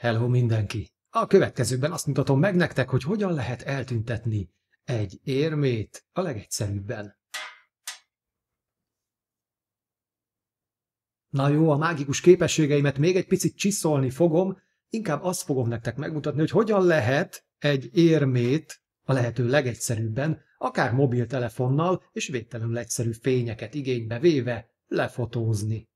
Hello mindenki! A következőben azt mutatom meg nektek, hogy hogyan lehet eltüntetni egy érmét a legegyszerűbben. Na jó, a mágikus képességeimet még egy picit csiszolni fogom, inkább azt fogom nektek megmutatni, hogy hogyan lehet egy érmét a lehető legegyszerűbben, akár mobiltelefonnal és végtelenül egyszerű fényeket igénybe véve lefotózni.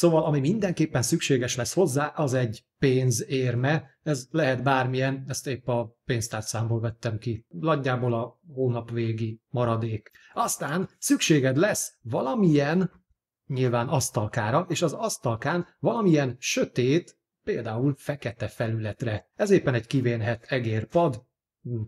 Szóval, ami mindenképpen szükséges lesz hozzá, az egy pénzérme. Ez lehet bármilyen, ezt épp a pénztárcámból vettem ki. Nagyjából a hónap végi maradék. Aztán szükséged lesz valamilyen, nyilván asztalkára, és az asztalkán valamilyen sötét, például fekete felületre. Ez éppen egy kivénhet egérpad,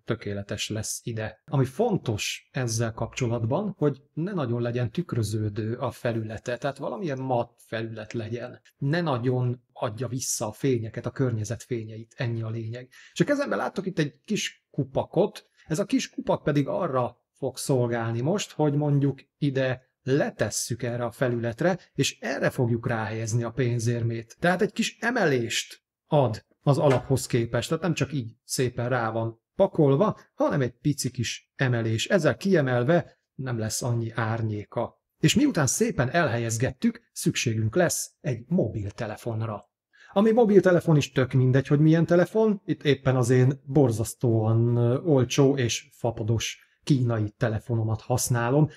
tökéletes lesz ide. Ami fontos ezzel kapcsolatban, hogy ne nagyon legyen tükröződő a felülete, tehát valamilyen mat felület legyen. Ne nagyon adja vissza a fényeket, a környezet fényeit, ennyi a lényeg. És a kezemben láttok itt egy kis kupakot, ez a kis kupak pedig arra fog szolgálni most, hogy mondjuk ide letesszük erre a felületre, és erre fogjuk ráhelyezni a pénzérmét. Tehát egy kis emelést ad az alaphoz képest, tehát nem csak így szépen rá van pakolva, hanem egy pici kis emelés. Ezzel kiemelve nem lesz annyi árnyéka. És miután szépen elhelyezgettük, szükségünk lesz egy mobiltelefonra. Ami mobiltelefon is tök mindegy, hogy milyen telefon, itt éppen az én borzasztóan olcsó és fapados kínai telefonomat használom,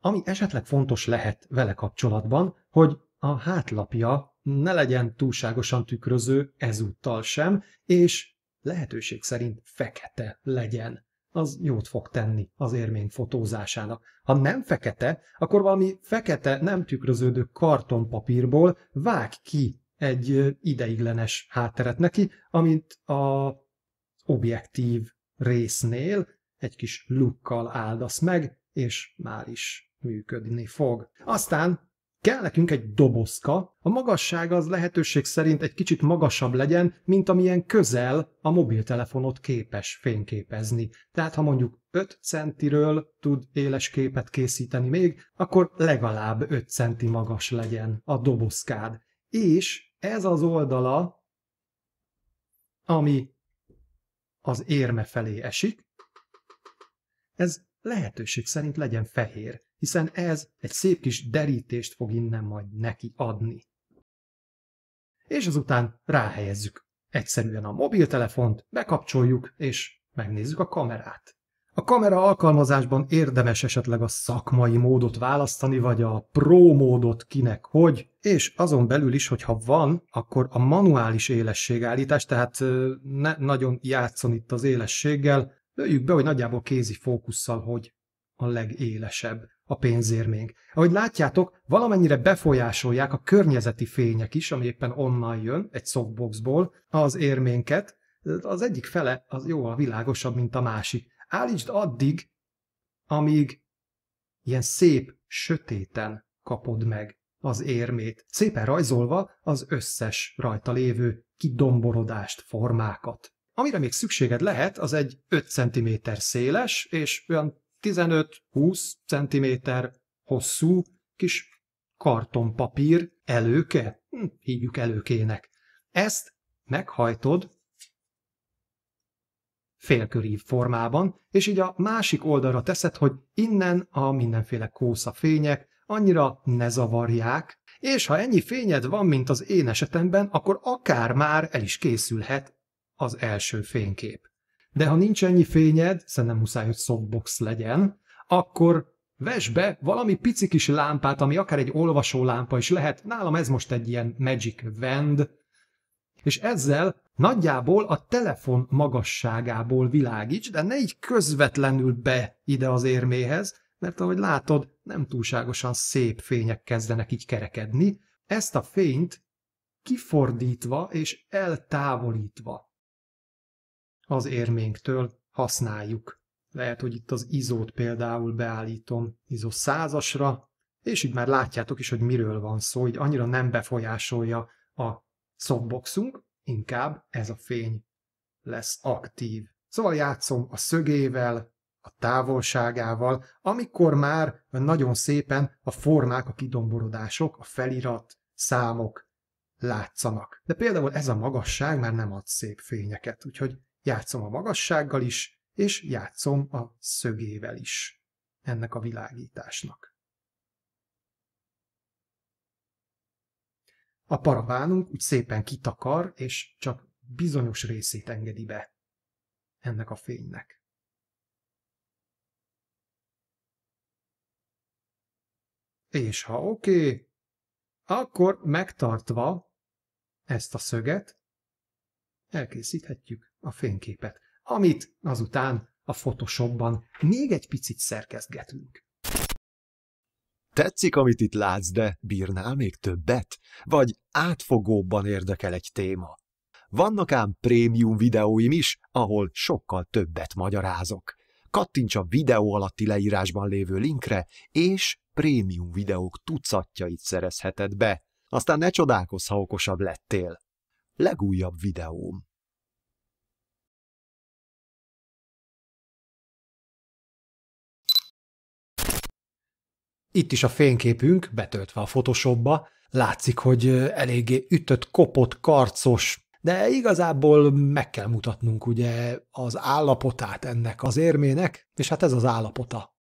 ami esetleg fontos lehet vele kapcsolatban, hogy a hátlapja ne legyen túlságosan tükröző ezúttal sem, és lehetőség szerint fekete legyen. Az jót fog tenni az érmény fotózásának. Ha nem fekete, akkor valami fekete, nem tükröződő kartonpapírból vág ki egy ideiglenes hátteret neki, amint a objektív résznél egy kis lukkal áldasz meg, és már is működni fog. Aztán Kell nekünk egy dobozka, a magassága az lehetőség szerint egy kicsit magasabb legyen, mint amilyen közel a mobiltelefonot képes fényképezni. Tehát ha mondjuk 5 centiről tud éles képet készíteni még, akkor legalább 5 centi magas legyen a dobozkád. És ez az oldala, ami az érme felé esik, ez lehetőség szerint legyen fehér hiszen ez egy szép kis derítést fog innen majd neki adni. És azután ráhelyezzük egyszerűen a mobiltelefont, bekapcsoljuk, és megnézzük a kamerát. A kamera alkalmazásban érdemes esetleg a szakmai módot választani, vagy a pro módot kinek hogy, és azon belül is, hogyha van, akkor a manuális élességállítás, tehát ne nagyon játszon itt az élességgel, lőjük be, hogy nagyjából kézi fókusszal, hogy a legélesebb a pénzérménk. Ahogy látjátok, valamennyire befolyásolják a környezeti fények is, ami éppen onnan jön, egy softboxból, az érménket. Az egyik fele az jóval világosabb, mint a másik. Állítsd addig, amíg ilyen szép, sötéten kapod meg az érmét, szépen rajzolva az összes rajta lévő kidomborodást, formákat. Amire még szükséged lehet, az egy 5 cm széles és olyan 15-20 cm hosszú kis kartonpapír előke, hm, hívjuk előkének. Ezt meghajtod félkörív formában, és így a másik oldalra teszed, hogy innen a mindenféle kószafények annyira ne zavarják, és ha ennyi fényed van, mint az én esetemben, akkor akár már el is készülhet az első fénykép. De ha nincs ennyi fényed, szerintem muszáj, hogy softbox legyen, akkor ves be valami pici kis lámpát, ami akár egy olvasó lámpa is lehet. Nálam ez most egy ilyen Magic Wand, és ezzel nagyjából a telefon magasságából világíts, de ne így közvetlenül be ide az érméhez, mert ahogy látod, nem túlságosan szép fények kezdenek így kerekedni. Ezt a fényt kifordítva és eltávolítva az érménktől használjuk. Lehet, hogy itt az izót például beállítom izó százasra, és így már látjátok is, hogy miről van szó, hogy annyira nem befolyásolja a softboxunk, inkább ez a fény lesz aktív. Szóval játszom a szögével, a távolságával, amikor már nagyon szépen a formák, a kidomborodások, a felirat, számok látszanak. De például ez a magasság már nem ad szép fényeket, úgyhogy játszom a magassággal is, és játszom a szögével is ennek a világításnak. A paravánunk úgy szépen kitakar, és csak bizonyos részét engedi be ennek a fénynek. És ha oké, okay, akkor megtartva ezt a szöget, elkészíthetjük a fényképet, amit azután a Photoshopban még egy picit szerkezgetünk. Tetszik, amit itt látsz, de bírnál még többet? Vagy átfogóbban érdekel egy téma? Vannak ám prémium videóim is, ahol sokkal többet magyarázok. Kattints a videó alatti leírásban lévő linkre, és prémium videók tucatjait szerezheted be. Aztán ne csodálkozz, ha okosabb lettél. Legújabb videóm. Itt is a fényképünk, betöltve a Photoshopba, látszik, hogy eléggé ütött, kopott, karcos, de igazából meg kell mutatnunk ugye az állapotát ennek az érmének, és hát ez az állapota.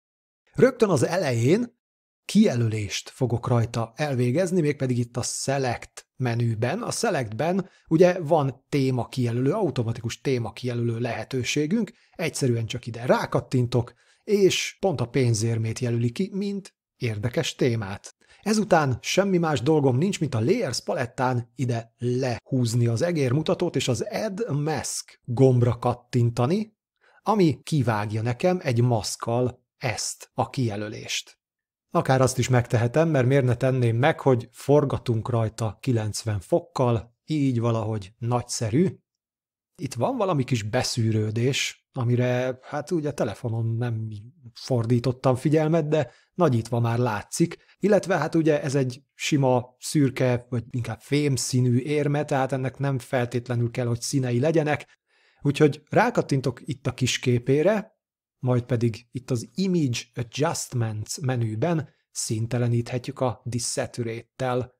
Rögtön az elején kijelölést fogok rajta elvégezni, mégpedig itt a Select menüben. A Selectben ugye van téma kijelölő, automatikus téma kijelölő lehetőségünk, egyszerűen csak ide rákattintok, és pont a pénzérmét jelöli ki, mint érdekes témát. Ezután semmi más dolgom nincs, mint a Layers palettán ide lehúzni az egérmutatót, és az Add Mask gombra kattintani, ami kivágja nekem egy maszkal ezt a kijelölést. Akár azt is megtehetem, mert miért ne tenném meg, hogy forgatunk rajta 90 fokkal, így valahogy nagyszerű. Itt van valami kis beszűrődés, amire hát ugye telefonon nem fordítottam figyelmet, de nagyítva már látszik, illetve hát ugye ez egy sima, szürke, vagy inkább fém színű érme, tehát ennek nem feltétlenül kell, hogy színei legyenek, úgyhogy rákattintok itt a kis képére, majd pedig itt az Image Adjustments menüben színteleníthetjük a Desaturate-tel.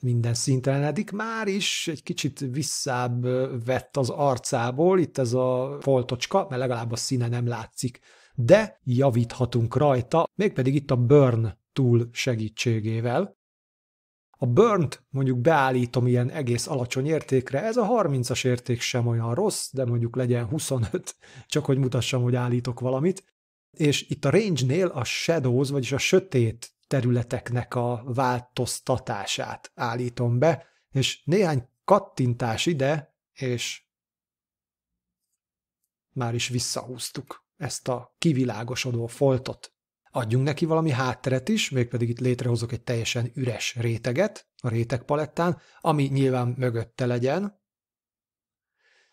Minden színtelenedik, már is egy kicsit visszább vett az arcából, itt ez a foltocska, mert legalább a színe nem látszik, de javíthatunk rajta, mégpedig itt a Burn tool segítségével. A burnt mondjuk beállítom ilyen egész alacsony értékre, ez a 30-as érték sem olyan rossz, de mondjuk legyen 25, csak hogy mutassam, hogy állítok valamit. És itt a range-nél a shadows, vagyis a sötét területeknek a változtatását állítom be, és néhány kattintás ide, és már is visszahúztuk ezt a kivilágosodó foltot. Adjunk neki valami hátteret is, mégpedig itt létrehozok egy teljesen üres réteget a rétegpalettán, ami nyilván mögötte legyen,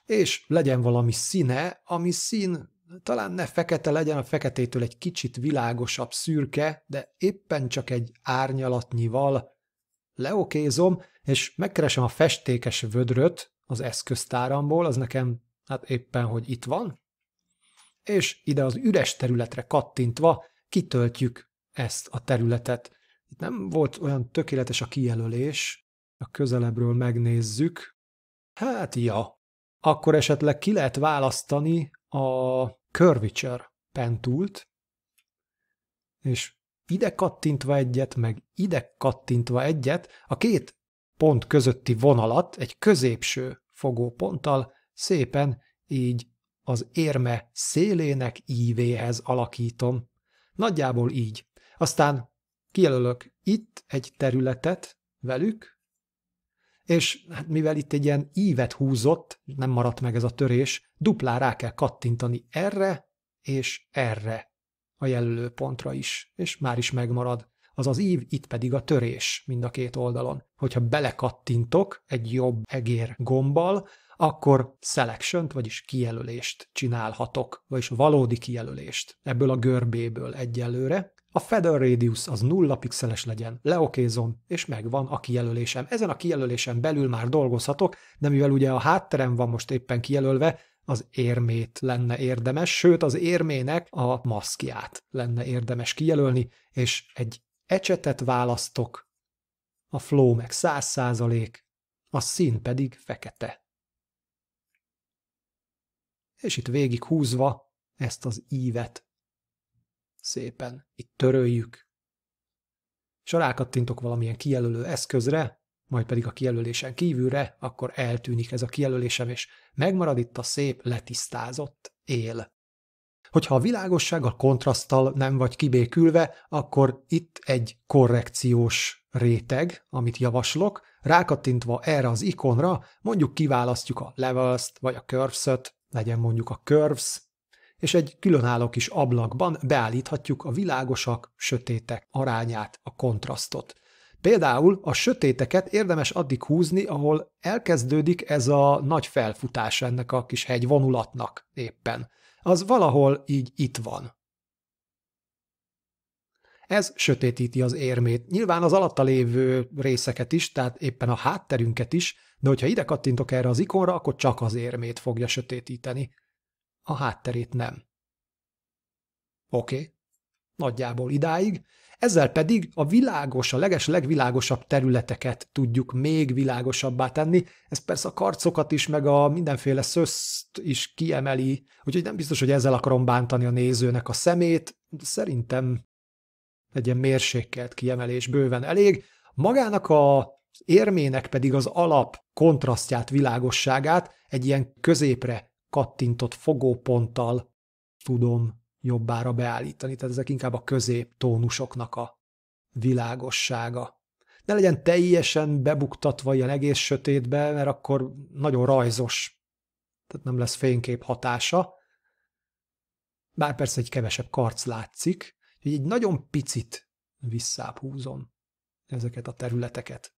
és legyen valami színe, ami szín talán ne fekete legyen, a feketétől egy kicsit világosabb, szürke, de éppen csak egy árnyalatnyival leokézom, és megkeresem a festékes vödröt az eszköztáramból, az nekem hát éppen, hogy itt van, és ide az üres területre kattintva kitöltjük ezt a területet. Itt nem volt olyan tökéletes a kijelölés, a közelebbről megnézzük. Hát ja, akkor esetleg ki lehet választani a Curvature pentult, és ide kattintva egyet, meg ide kattintva egyet, a két pont közötti vonalat egy középső fogóponttal szépen így az érme szélének ívéhez alakítom. Nagyjából így. Aztán kijelölök itt egy területet velük, és hát mivel itt egy ilyen ívet húzott, nem maradt meg ez a törés, duplán rá kell kattintani erre és erre a jelölő pontra is, és már is megmarad. Az az ív, itt pedig a törés mind a két oldalon. Hogyha belekattintok egy jobb egér gombbal, akkor selection vagyis kijelölést csinálhatok, vagyis valódi kijelölést ebből a görbéből egyelőre. A feather radius az nulla pixeles legyen, leokézom, és megvan a kijelölésem. Ezen a kijelölésen belül már dolgozhatok, de mivel ugye a hátterem van most éppen kijelölve, az érmét lenne érdemes, sőt az érmének a maszkját lenne érdemes kijelölni, és egy ecsetet választok, a flow meg száz százalék, a szín pedig fekete. És itt végig húzva ezt az ívet. Szépen. Itt töröljük, és ha rákattintok valamilyen kijelölő eszközre, majd pedig a kijelölésen kívülre, akkor eltűnik ez a kijelölésem, és megmarad itt a szép, letisztázott él. Hogyha a világossággal, kontraszttal nem vagy kibékülve, akkor itt egy korrekciós réteg, amit javaslok, rákattintva erre az ikonra, mondjuk kiválasztjuk a levels-t, vagy a curves-öt, legyen mondjuk a curves, és egy különálló kis ablakban beállíthatjuk a világosak, sötétek arányát, a kontrasztot. Például a sötéteket érdemes addig húzni, ahol elkezdődik ez a nagy felfutás ennek a kis hegy vonulatnak éppen. Az valahol így itt van. Ez sötétíti az érmét. Nyilván az alatta lévő részeket is, tehát éppen a hátterünket is, de hogyha ide kattintok erre az ikonra, akkor csak az érmét fogja sötétíteni. A hátterét nem. Oké, okay. nagyjából idáig. Ezzel pedig a világos, a leges legvilágosabb területeket tudjuk még világosabbá tenni. Ez persze a karcokat is, meg a mindenféle szöszt is kiemeli, úgyhogy nem biztos, hogy ezzel akarom bántani a nézőnek a szemét. Szerintem egy ilyen mérsékelt kiemelés bőven elég. Magának a érmének pedig az alap kontrasztját, világosságát egy ilyen középre kattintott fogóponttal tudom jobbára beállítani, tehát ezek inkább a középtónusoknak a világossága. Ne legyen teljesen bebuktatva ilyen egész sötétbe, mert akkor nagyon rajzos, tehát nem lesz fénykép hatása. Bár persze egy kevesebb karc látszik, hogy egy nagyon picit visszább húzom ezeket a területeket.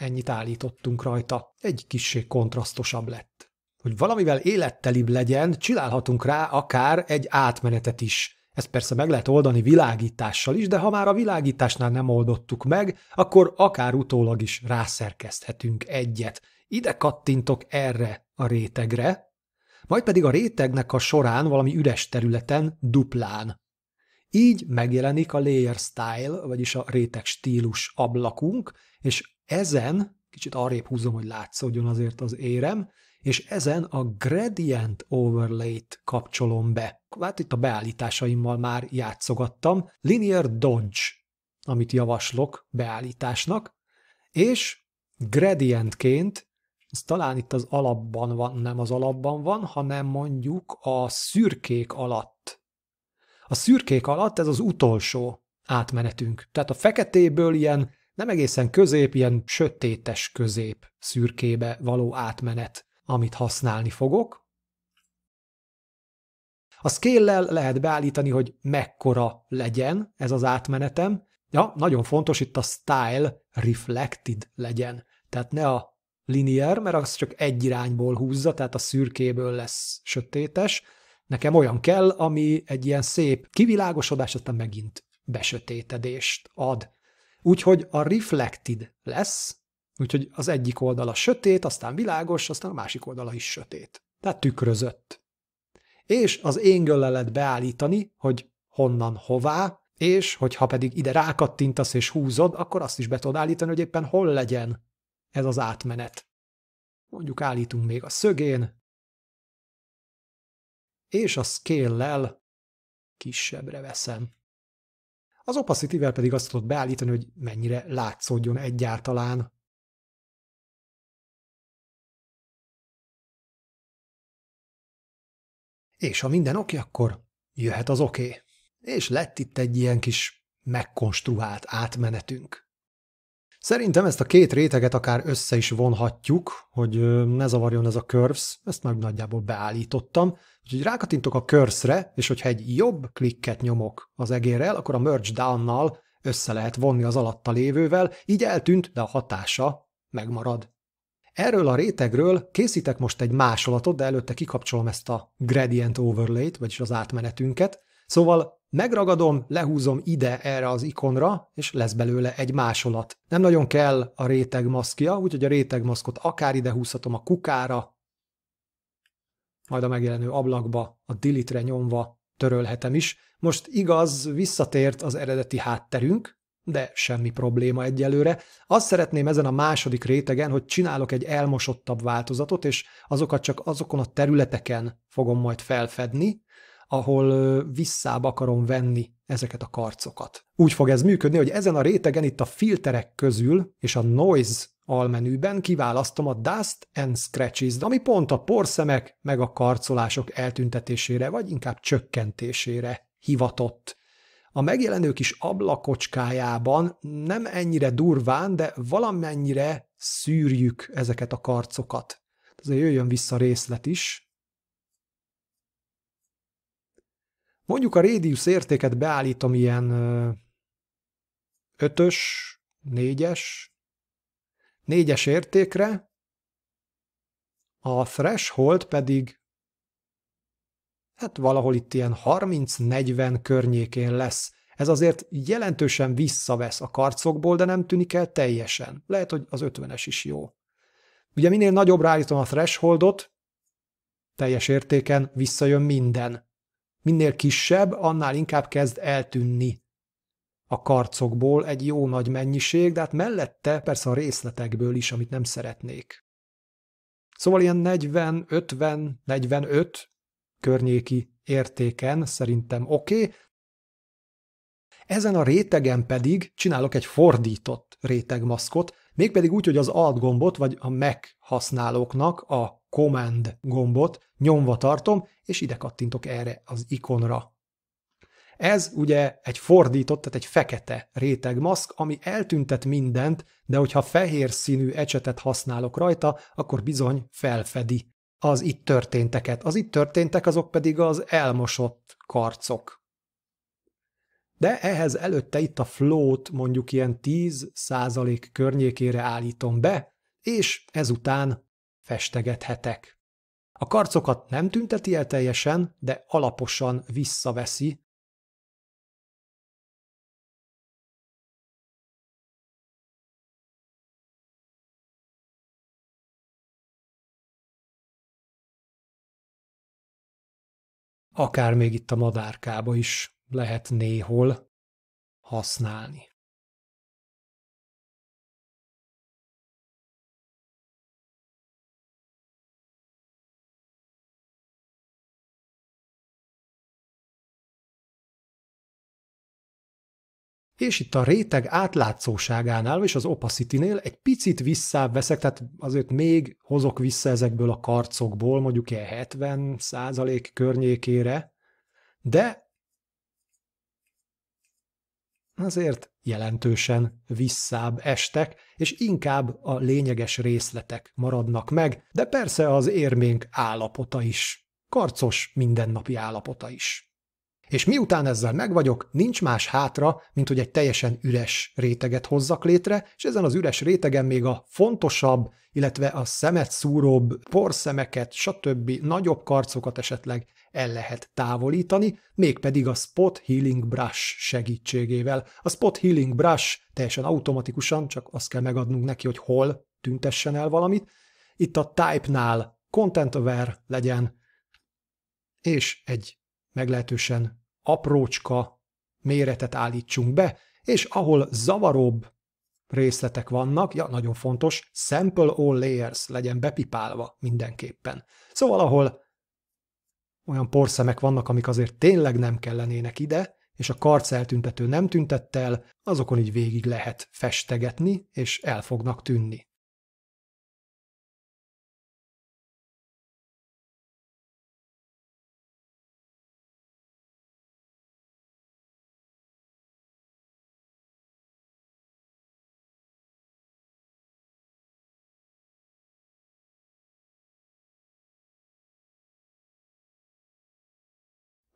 Ennyit állítottunk rajta, egy kissé kontrasztosabb lett hogy valamivel élettelibb legyen, csinálhatunk rá akár egy átmenetet is. Ezt persze meg lehet oldani világítással is, de ha már a világításnál nem oldottuk meg, akkor akár utólag is rászerkezthetünk egyet. Ide kattintok erre a rétegre, majd pedig a rétegnek a során valami üres területen duplán. Így megjelenik a layer style, vagyis a réteg stílus ablakunk, és ezen, kicsit arrébb húzom, hogy látszódjon azért az érem, és ezen a gradient overlay-t kapcsolom be. Hát itt a beállításaimmal már játszogattam. Linear Dodge, amit javaslok beállításnak, és gradientként, ez talán itt az alapban van, nem az alapban van, hanem mondjuk a szürkék alatt. A szürkék alatt ez az utolsó átmenetünk. Tehát a feketéből ilyen nem egészen közép, ilyen sötétes közép szürkébe való átmenet amit használni fogok. A scale-lel lehet beállítani, hogy mekkora legyen ez az átmenetem. Ja, nagyon fontos itt a style reflected legyen. Tehát ne a linear, mert az csak egy irányból húzza, tehát a szürkéből lesz sötétes. Nekem olyan kell, ami egy ilyen szép kivilágosodás, aztán megint besötétedést ad. Úgyhogy a reflected lesz, Úgyhogy az egyik oldala sötét, aztán világos, aztán a másik oldala is sötét. Tehát tükrözött. És az angle lehet beállítani, hogy honnan hová, és hogyha pedig ide rákattintasz és húzod, akkor azt is be tudod állítani, hogy éppen hol legyen ez az átmenet. Mondjuk állítunk még a szögén, és a scale-lel kisebbre veszem. Az opacity-vel pedig azt tudod beállítani, hogy mennyire látszódjon egyáltalán És ha minden oké, akkor jöhet az oké. És lett itt egy ilyen kis megkonstruált átmenetünk. Szerintem ezt a két réteget akár össze is vonhatjuk, hogy ne zavarjon ez a curves, ezt már nagyjából beállítottam. Úgyhogy rákatintok a curse és hogyha egy jobb klikket nyomok az egérrel, akkor a merge down-nal össze lehet vonni az alatta lévővel, így eltűnt, de a hatása megmarad. Erről a rétegről készítek most egy másolatot, de előtte kikapcsolom ezt a gradient overlay-t, vagyis az átmenetünket. Szóval Megragadom, lehúzom ide erre az ikonra, és lesz belőle egy másolat. Nem nagyon kell a rétegmaszkja, úgyhogy a rétegmaszkot akár ide húzhatom a kukára, majd a megjelenő ablakba, a delete-re nyomva törölhetem is. Most igaz, visszatért az eredeti hátterünk, de semmi probléma egyelőre. Azt szeretném ezen a második rétegen, hogy csinálok egy elmosottabb változatot, és azokat csak azokon a területeken fogom majd felfedni, ahol visszába akarom venni ezeket a karcokat. Úgy fog ez működni, hogy ezen a rétegen itt a filterek közül és a noise almenüben kiválasztom a Dust and Scratches, ami pont a porszemek meg a karcolások eltüntetésére, vagy inkább csökkentésére hivatott. A megjelenő kis ablakocskájában nem ennyire durván, de valamennyire szűrjük ezeket a karcokat. Azért jöjjön vissza részlet is. Mondjuk a radius értéket beállítom ilyen ötös, négyes, négyes értékre, a threshold pedig hát valahol itt ilyen 30-40 környékén lesz. Ez azért jelentősen visszavesz a karcokból, de nem tűnik el teljesen. Lehet, hogy az 50-es is jó. Ugye minél nagyobb állítom a thresholdot, teljes értéken visszajön minden. Minél kisebb, annál inkább kezd eltűnni a karcokból egy jó nagy mennyiség, de hát mellette persze a részletekből is, amit nem szeretnék. Szóval ilyen 40, 50, 45 környéki értéken szerintem oké. Okay. Ezen a rétegen pedig csinálok egy fordított rétegmaszkot, mégpedig úgy, hogy az Alt gombot, vagy a Mac használóknak a Command gombot nyomva tartom, és ide kattintok erre az ikonra. Ez ugye egy fordított, tehát egy fekete rétegmaszk, ami eltüntet mindent, de hogyha fehér színű ecsetet használok rajta, akkor bizony felfedi az itt történteket. Az itt történtek azok pedig az elmosott karcok. De ehhez előtte itt a float mondjuk ilyen 10 százalék környékére állítom be, és ezután festegethetek. A karcokat nem tünteti el teljesen, de alaposan visszaveszi. Akár még itt a madárkába is lehet néhol használni. És itt a réteg átlátszóságánál és az opacity-nél egy picit visszább veszek, tehát azért még hozok vissza ezekből a karcokból, mondjuk ilyen 70 százalék környékére, de azért jelentősen visszább estek, és inkább a lényeges részletek maradnak meg, de persze az érménk állapota is, karcos mindennapi állapota is. És miután ezzel megvagyok, nincs más hátra, mint hogy egy teljesen üres réteget hozzak létre, és ezen az üres rétegen még a fontosabb, illetve a szemet szúróbb porszemeket, stb. nagyobb karcokat esetleg el lehet távolítani, mégpedig a Spot Healing Brush segítségével. A Spot Healing Brush teljesen automatikusan, csak azt kell megadnunk neki, hogy hol tüntessen el valamit. Itt a Type-nál Content Aware legyen, és egy meglehetősen aprócska méretet állítsunk be, és ahol zavaróbb részletek vannak, ja, nagyon fontos, sample all layers legyen bepipálva mindenképpen. Szóval ahol olyan porszemek vannak, amik azért tényleg nem kellenének ide, és a karc eltüntető nem tüntett el, azokon így végig lehet festegetni, és el fognak tűnni.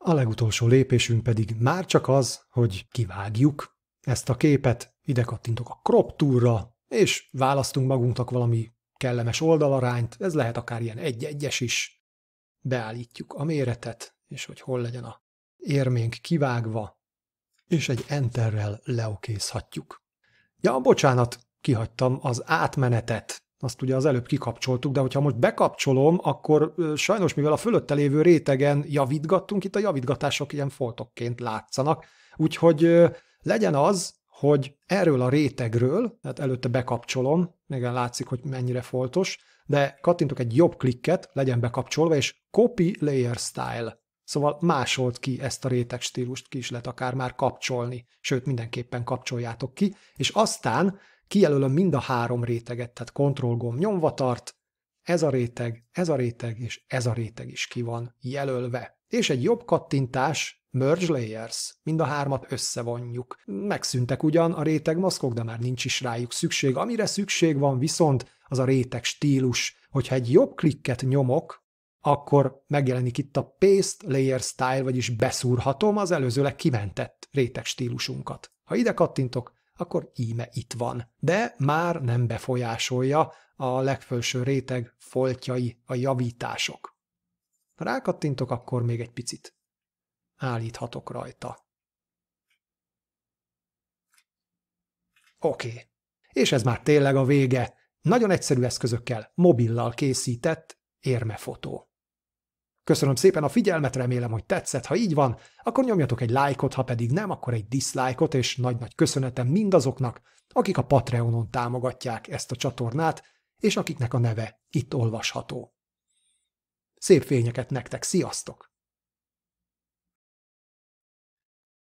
A legutolsó lépésünk pedig már csak az, hogy kivágjuk ezt a képet, ide kattintok a crop toolra, és választunk magunknak valami kellemes oldalarányt, ez lehet akár ilyen egy-egyes is. Beállítjuk a méretet, és hogy hol legyen a... érménk kivágva, és egy enterrel leokézhatjuk. Ja, bocsánat, kihagytam az átmenetet. Azt ugye az előbb kikapcsoltuk, de hogyha most bekapcsolom, akkor sajnos, mivel a fölötte lévő rétegen javítgattunk, itt a javítgatások ilyen foltokként látszanak. Úgyhogy legyen az, hogy erről a rétegről, tehát előtte bekapcsolom, még látszik, hogy mennyire foltos, de kattintok egy jobb klikket, legyen bekapcsolva, és Copy Layer Style. Szóval másolt ki ezt a réteg stílust, ki is lehet akár már kapcsolni, sőt mindenképpen kapcsoljátok ki, és aztán kijelölöm mind a három réteget, tehát Ctrl gomb nyomva tart, ez a réteg, ez a réteg, és ez a réteg is ki van jelölve. És egy jobb kattintás, Merge Layers, mind a hármat összevonjuk. Megszűntek ugyan a réteg maszkok, de már nincs is rájuk szükség. Amire szükség van viszont, az a réteg stílus. Hogyha egy jobb klikket nyomok, akkor megjelenik itt a Paste Layer Style, vagyis beszúrhatom az előzőleg kimentett réteg stílusunkat. Ha ide kattintok, akkor íme itt van. De már nem befolyásolja a legfelső réteg foltjai, a javítások. Rákattintok, akkor még egy picit állíthatok rajta. Oké. Okay. És ez már tényleg a vége. Nagyon egyszerű eszközökkel, mobillal készített érmefotó. Köszönöm szépen a figyelmet, remélem, hogy tetszett. Ha így van, akkor nyomjatok egy lájkot, ha pedig nem, akkor egy dislike-ot, és nagy-nagy köszönetem mindazoknak, akik a Patreonon támogatják ezt a csatornát, és akiknek a neve itt olvasható. Szép fényeket nektek, sziasztok!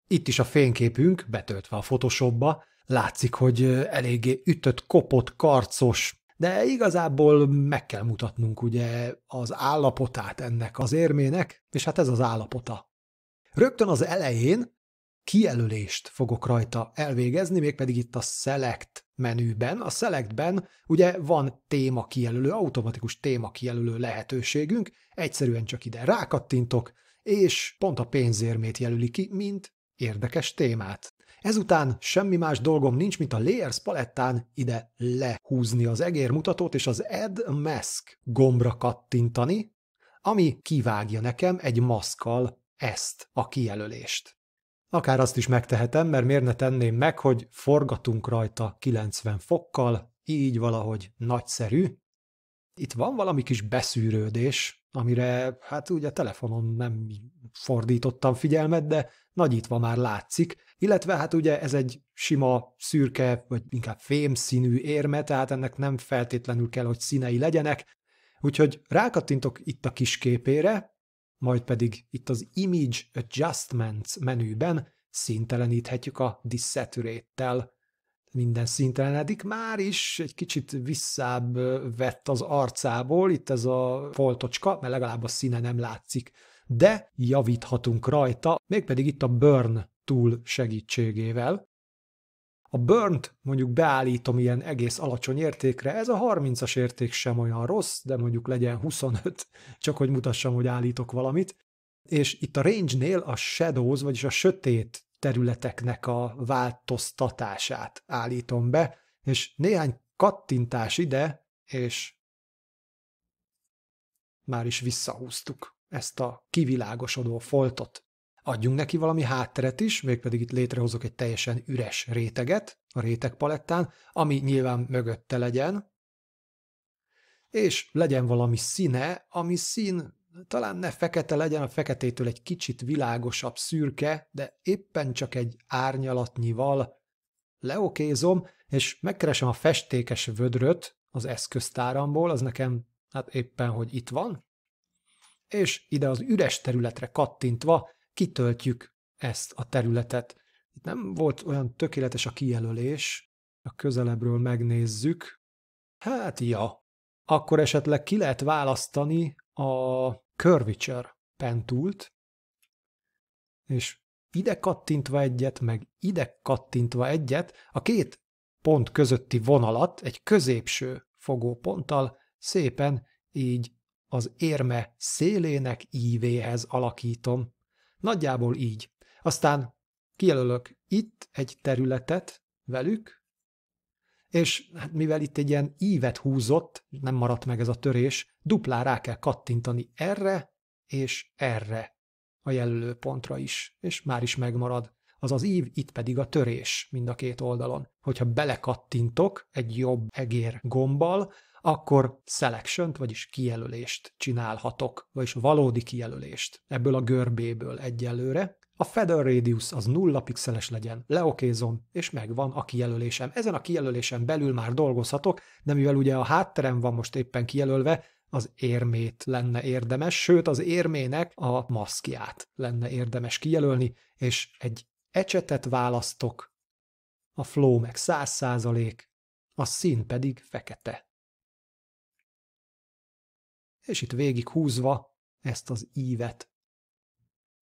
Itt is a fényképünk, betöltve a Photoshopba, látszik, hogy eléggé ütött, kopott, karcos, de igazából meg kell mutatnunk ugye az állapotát ennek az érmének, és hát ez az állapota. Rögtön az elején kijelölést fogok rajta elvégezni, mégpedig itt a Select menüben. A Selectben ugye van téma kijelölő, automatikus téma kijelölő lehetőségünk, egyszerűen csak ide rákattintok, és pont a pénzérmét jelöli ki, mint érdekes témát. Ezután semmi más dolgom nincs, mint a Layers palettán ide lehúzni az egérmutatót, és az Add Mask gombra kattintani, ami kivágja nekem egy maszkal ezt a kijelölést. Akár azt is megtehetem, mert miért ne tenném meg, hogy forgatunk rajta 90 fokkal, így valahogy nagyszerű. Itt van valami kis beszűrődés, amire hát ugye telefonon nem fordítottam figyelmet, de nagyítva már látszik, illetve hát ugye ez egy sima, szürke, vagy inkább fém színű érme, tehát ennek nem feltétlenül kell, hogy színei legyenek, úgyhogy rákattintok itt a kis képére, majd pedig itt az Image Adjustments menüben színteleníthetjük a Desaturate-tel. Minden színtelenedik, már is egy kicsit visszább vett az arcából, itt ez a foltocska, mert legalább a színe nem látszik de javíthatunk rajta, mégpedig itt a Burn tool segítségével. A burnt mondjuk beállítom ilyen egész alacsony értékre, ez a 30-as érték sem olyan rossz, de mondjuk legyen 25, csak hogy mutassam, hogy állítok valamit. És itt a range-nél a shadows, vagyis a sötét területeknek a változtatását állítom be, és néhány kattintás ide, és már is visszahúztuk ezt a kivilágosodó foltot. Adjunk neki valami hátteret is, mégpedig itt létrehozok egy teljesen üres réteget a rétegpalettán, ami nyilván mögötte legyen, és legyen valami színe, ami szín talán ne fekete legyen, a feketétől egy kicsit világosabb, szürke, de éppen csak egy árnyalatnyival leokézom, és megkeresem a festékes vödröt az eszköztáramból, az nekem hát éppen, hogy itt van, és ide az üres területre kattintva kitöltjük ezt a területet. Itt nem volt olyan tökéletes a kijelölés, a közelebbről megnézzük. Hát ja, akkor esetleg ki lehet választani a Curvature pentult, és ide kattintva egyet, meg ide kattintva egyet, a két pont közötti vonalat egy középső fogóponttal szépen így az érme szélének ívéhez alakítom. Nagyjából így. Aztán kijelölök itt egy területet velük, és hát mivel itt egy ilyen ívet húzott, nem maradt meg ez a törés, duplá rá kell kattintani erre és erre a jelölőpontra is, és már is megmarad. Az az ív, itt pedig a törés mind a két oldalon. Hogyha belekattintok egy jobb egér gombbal, akkor selection vagyis kijelölést csinálhatok, vagyis valódi kijelölést ebből a görbéből egyelőre. A feather radius az nulla pixeles legyen, leokézom, és megvan a kijelölésem. Ezen a kijelölésen belül már dolgozhatok, de mivel ugye a hátterem van most éppen kijelölve, az érmét lenne érdemes, sőt az érmének a maszkját lenne érdemes kijelölni, és egy ecsetet választok, a flow meg 100%, a szín pedig fekete. És itt végig húzva ezt az ívet.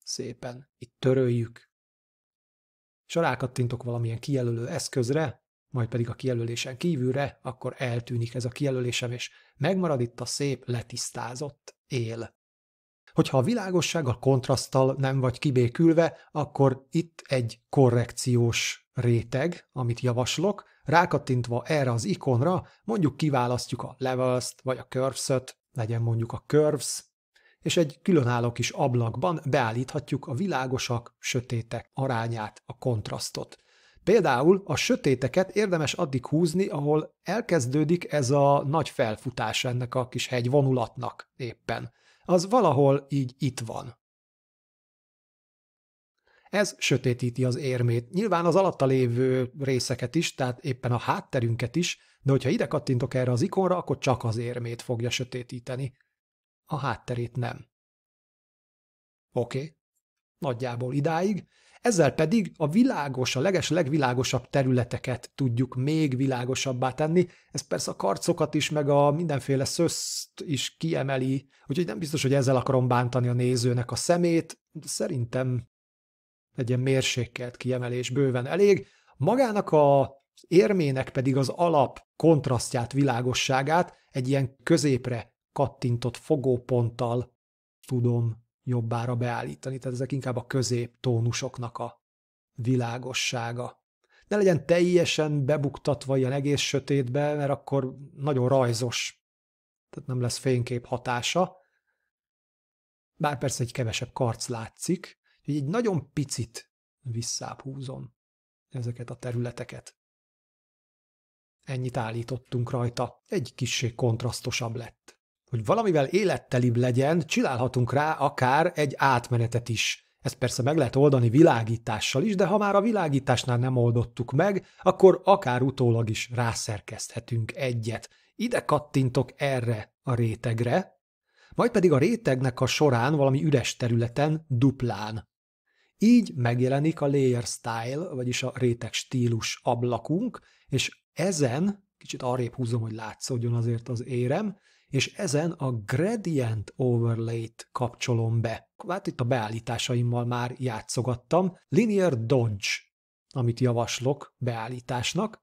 Szépen itt töröljük, és ha rákattintok valamilyen kijelölő eszközre, majd pedig a kijelölésen kívülre, akkor eltűnik ez a kijelölésem, és megmarad itt a szép, letisztázott él. Hogyha a világosság a kontraszttal nem vagy kibékülve, akkor itt egy korrekciós réteg, amit javaslok, rákattintva erre az ikonra, mondjuk kiválasztjuk a levels-t, vagy a curves-öt, legyen mondjuk a curves, és egy különálló kis ablakban beállíthatjuk a világosak, sötétek arányát, a kontrasztot. Például a sötéteket érdemes addig húzni, ahol elkezdődik ez a nagy felfutás ennek a kis hegyvonulatnak éppen. Az valahol így itt van. Ez sötétíti az érmét. Nyilván az alatta lévő részeket is, tehát éppen a hátterünket is, de hogyha ide kattintok erre az ikonra, akkor csak az érmét fogja sötétíteni. A hátterét nem. Oké, okay. nagyjából idáig. Ezzel pedig a világos, a leges legvilágosabb területeket tudjuk még világosabbá tenni. Ez persze a karcokat is, meg a mindenféle szöszt is kiemeli, úgyhogy nem biztos, hogy ezzel akarom bántani a nézőnek a szemét, szerintem egy ilyen mérsékelt kiemelés bőven elég. Magának a érmének pedig az alap kontrasztját, világosságát egy ilyen középre kattintott fogóponttal tudom jobbára beállítani, tehát ezek inkább a középtónusoknak a világossága. Ne legyen teljesen bebuktatva ilyen egész sötétbe, mert akkor nagyon rajzos, tehát nem lesz fénykép hatása. Bár persze egy kevesebb karc látszik, hogy egy nagyon picit visszább húzom ezeket a területeket. Ennyit állítottunk rajta, egy kissé kontrasztosabb lett hogy valamivel élettelibb legyen, csinálhatunk rá akár egy átmenetet is. Ezt persze meg lehet oldani világítással is, de ha már a világításnál nem oldottuk meg, akkor akár utólag is rászerkezthetünk egyet. Ide kattintok erre a rétegre, majd pedig a rétegnek a során valami üres területen duplán. Így megjelenik a layer style, vagyis a réteg stílus ablakunk, és ezen, kicsit arrébb húzom, hogy látszódjon azért az érem, és ezen a gradient overlay-t kapcsolom be. Hát itt a beállításaimmal már játszogattam. Linear Dodge, amit javaslok beállításnak,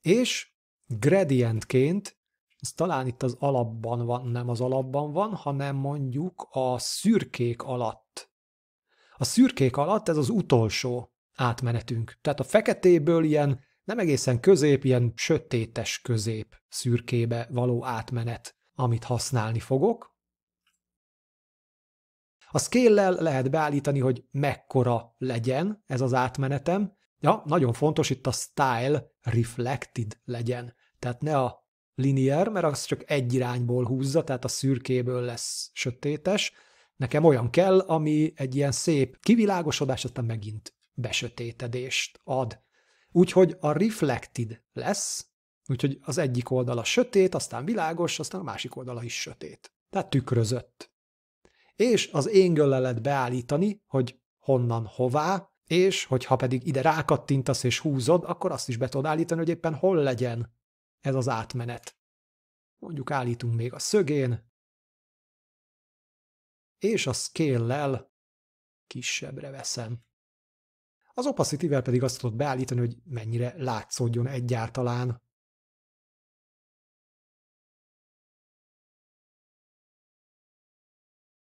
és gradientként, ez talán itt az alapban van, nem az alapban van, hanem mondjuk a szürkék alatt. A szürkék alatt ez az utolsó átmenetünk. Tehát a feketéből ilyen nem egészen közép, ilyen sötétes közép szürkébe való átmenet amit használni fogok. A scale lehet beállítani, hogy mekkora legyen ez az átmenetem. Ja, nagyon fontos itt a style reflected legyen. Tehát ne a linear, mert az csak egy irányból húzza, tehát a szürkéből lesz sötétes. Nekem olyan kell, ami egy ilyen szép kivilágosodás, aztán megint besötétedést ad. Úgyhogy a reflected lesz, Úgyhogy az egyik oldala sötét, aztán világos, aztán a másik oldala is sötét. Tehát tükrözött. És az angle lehet beállítani, hogy honnan hová, és hogyha pedig ide rákattintasz és húzod, akkor azt is be tudod állítani, hogy éppen hol legyen ez az átmenet. Mondjuk állítunk még a szögén, és a scale-lel kisebbre veszem. Az opacity pedig azt tudod beállítani, hogy mennyire látszódjon egyáltalán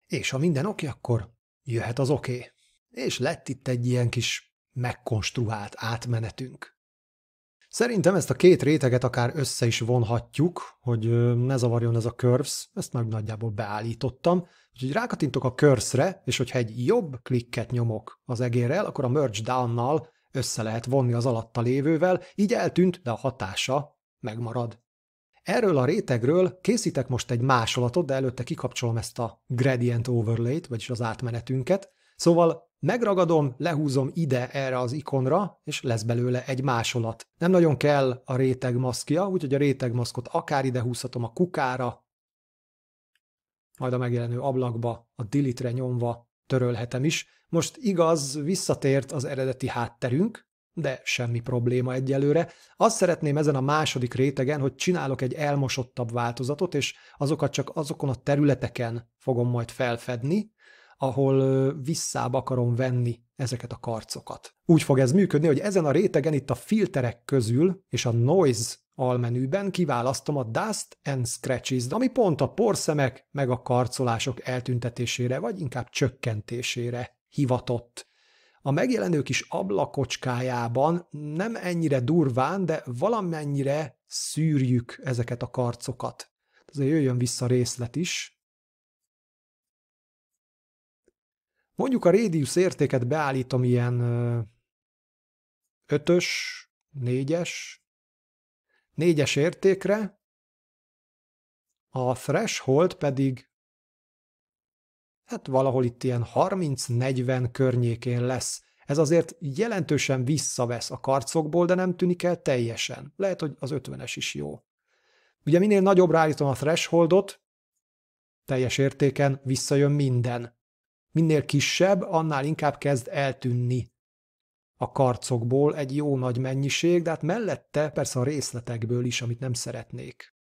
És ha minden oké, akkor jöhet az oké. És lett itt egy ilyen kis megkonstruált átmenetünk. Szerintem ezt a két réteget akár össze is vonhatjuk, hogy ne zavarjon ez a curves, ezt már nagyjából beállítottam. Úgyhogy rákatintok a curse és hogyha egy jobb klikket nyomok az egérrel, akkor a merge down-nal össze lehet vonni az alatta lévővel, így eltűnt, de a hatása megmarad. Erről a rétegről készítek most egy másolatot, de előtte kikapcsolom ezt a gradient overlay-t, vagyis az átmenetünket. Szóval megragadom, lehúzom ide erre az ikonra, és lesz belőle egy másolat. Nem nagyon kell a rétegmaszkja, úgyhogy a rétegmaszkot akár ide húzhatom a kukára, majd a megjelenő ablakba, a delete-re nyomva törölhetem is. Most igaz, visszatért az eredeti hátterünk, de semmi probléma egyelőre. Azt szeretném ezen a második rétegen, hogy csinálok egy elmosottabb változatot, és azokat csak azokon a területeken fogom majd felfedni, ahol visszább akarom venni ezeket a karcokat. Úgy fog ez működni, hogy ezen a rétegen itt a filterek közül és a noise almenüben kiválasztom a Dust and Scratches, ami pont a porszemek meg a karcolások eltüntetésére, vagy inkább csökkentésére hivatott. A megjelenő kis ablakocskájában nem ennyire durván, de valamennyire szűrjük ezeket a karcokat. Azért jöjjön vissza részlet is. Mondjuk a radius értéket beállítom ilyen ötös, négyes, négyes értékre, a threshold pedig hát valahol itt ilyen 30-40 környékén lesz. Ez azért jelentősen visszavesz a karcokból, de nem tűnik el teljesen. Lehet, hogy az 50-es is jó. Ugye minél nagyobbra állítom a thresholdot, teljes értéken visszajön minden. Minél kisebb, annál inkább kezd eltűnni a karcokból egy jó nagy mennyiség, de hát mellette persze a részletekből is, amit nem szeretnék.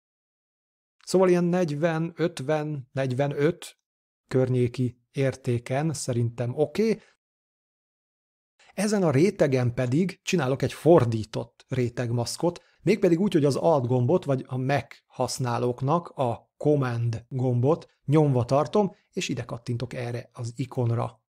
Szóval ilyen 40, 50, 45 környéki értéken szerintem oké. Okay. Ezen a rétegen pedig csinálok egy fordított rétegmaszkot, mégpedig úgy, hogy az Alt gombot, vagy a Mac használóknak a Command gombot nyomva tartom, és ide kattintok erre az ikonra.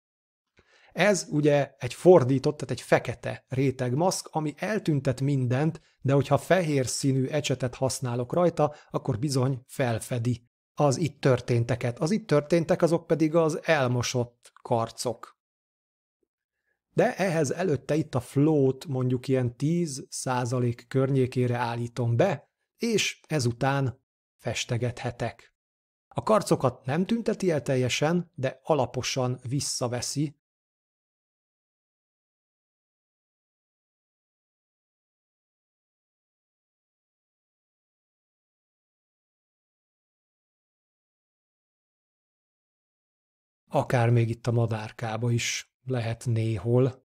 Ez ugye egy fordított, tehát egy fekete rétegmaszk, ami eltüntet mindent, de hogyha fehér színű ecsetet használok rajta, akkor bizony felfedi az itt történteket. Az itt történtek azok pedig az elmosott karcok. De ehhez előtte itt a float mondjuk ilyen 10 százalék környékére állítom be, és ezután festegethetek. A karcokat nem tünteti el teljesen, de alaposan visszaveszi akár még itt a madárkába is lehet néhol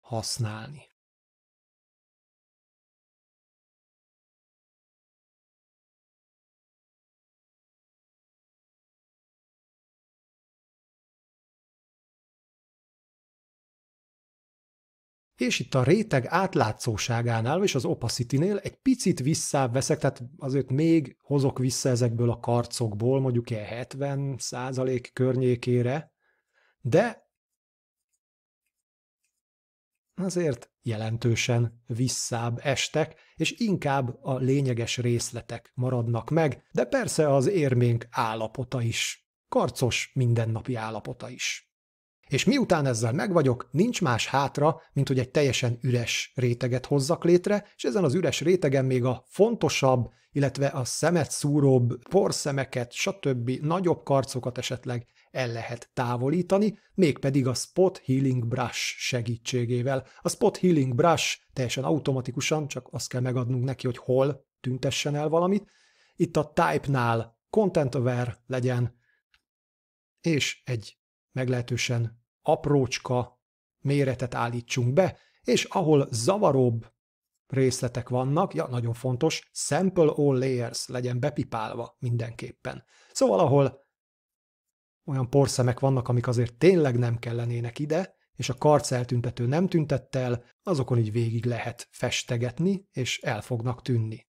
használni. És itt a réteg átlátszóságánál és az opacity-nél egy picit visszább veszek, tehát azért még hozok vissza ezekből a karcokból, mondjuk ilyen 70 százalék környékére, de azért jelentősen visszább estek, és inkább a lényeges részletek maradnak meg, de persze az érménk állapota is, karcos mindennapi állapota is. És miután ezzel megvagyok, nincs más hátra, mint hogy egy teljesen üres réteget hozzak létre, és ezen az üres rétegen még a fontosabb, illetve a szemet szúróbb porszemeket, stb. nagyobb karcokat esetleg el lehet távolítani, mégpedig a Spot Healing Brush segítségével. A Spot Healing Brush teljesen automatikusan, csak azt kell megadnunk neki, hogy hol tüntessen el valamit. Itt a Type-nál Content Aware legyen, és egy meglehetősen aprócska méretet állítsunk be, és ahol zavaróbb részletek vannak, ja, nagyon fontos, sample all layers legyen bepipálva mindenképpen. Szóval, ahol olyan porszemek vannak, amik azért tényleg nem kellenének ide, és a karc eltüntető nem tüntett el, azokon így végig lehet festegetni, és el fognak tűnni.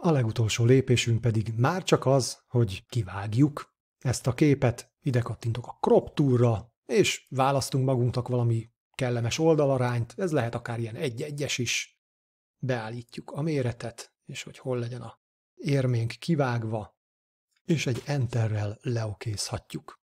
A legutolsó lépésünk pedig már csak az, hogy kivágjuk ezt a képet, ide kattintok a crop toolra, és választunk magunknak valami kellemes oldalarányt, ez lehet akár ilyen egy-egyes is. Beállítjuk a méretet, és hogy hol legyen a érménk kivágva, és egy enterrel leokézhatjuk.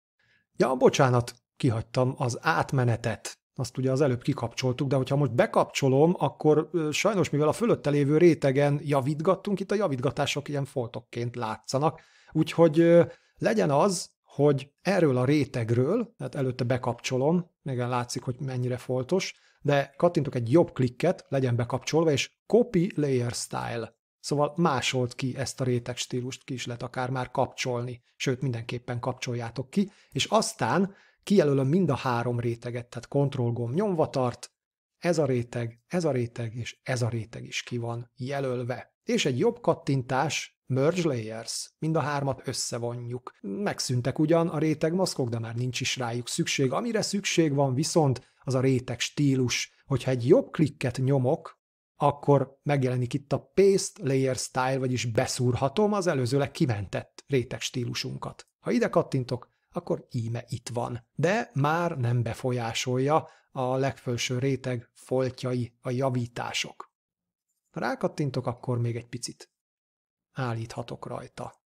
Ja, bocsánat, kihagytam az átmenetet. Azt ugye az előbb kikapcsoltuk, de hogyha most bekapcsolom, akkor sajnos, mivel a fölötte lévő rétegen javítgattunk, itt a javítgatások ilyen foltokként látszanak, úgyhogy legyen az, hogy erről a rétegről, tehát előtte bekapcsolom, még látszik, hogy mennyire foltos, de kattintok egy jobb klikket, legyen bekapcsolva, és Copy Layer Style. Szóval másolt ki ezt a réteg stílust, ki is lehet akár már kapcsolni, sőt mindenképpen kapcsoljátok ki, és aztán kijelölöm mind a három réteget, tehát Ctrl gomb nyomva tart, ez a réteg, ez a réteg, és ez a réteg is ki van jelölve. És egy jobb kattintás, Merge Layers, mind a hármat összevonjuk. Megszűntek ugyan a réteg maszkok, de már nincs is rájuk szükség. Amire szükség van viszont, az a réteg stílus. Hogyha egy jobb klikket nyomok, akkor megjelenik itt a Paste Layer Style, vagyis beszúrhatom az előzőleg kimentett réteg stílusunkat. Ha ide kattintok, akkor íme itt van. De már nem befolyásolja a legfelső réteg foltjai, a javítások. Rákattintok, akkor még egy picit állíthatok rajta.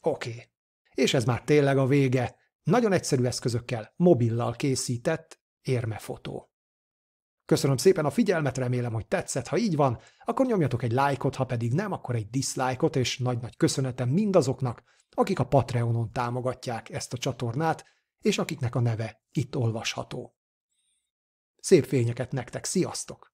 Oké. És ez már tényleg a vége. Nagyon egyszerű eszközökkel, mobillal készített érmefotó. Köszönöm szépen a figyelmet, remélem, hogy tetszett. Ha így van, akkor nyomjatok egy lájkot, ha pedig nem, akkor egy dislike-ot, és nagy-nagy köszönetem mindazoknak, akik a Patreonon támogatják ezt a csatornát, és akiknek a neve itt olvasható. Szép fényeket nektek, sziasztok!